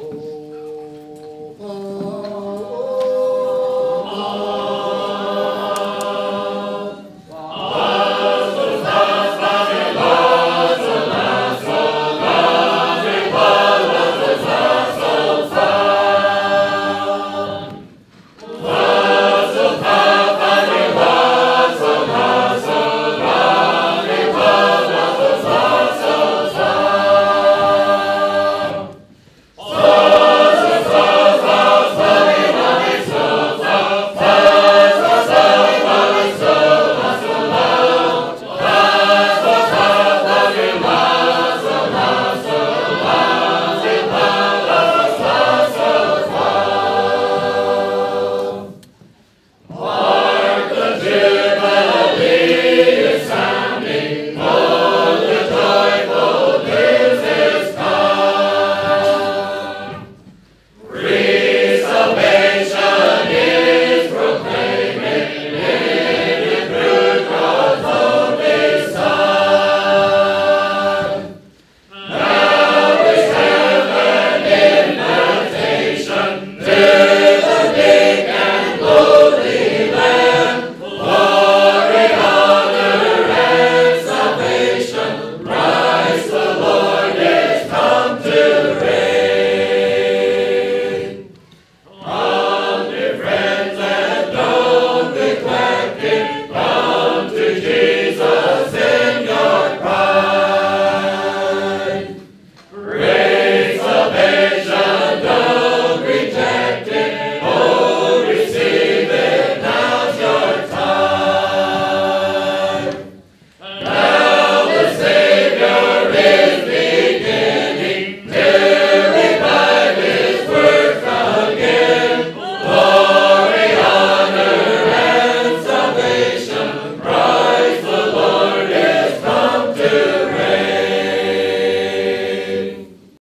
Oh.